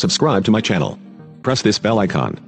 Subscribe to my channel. Press this bell icon.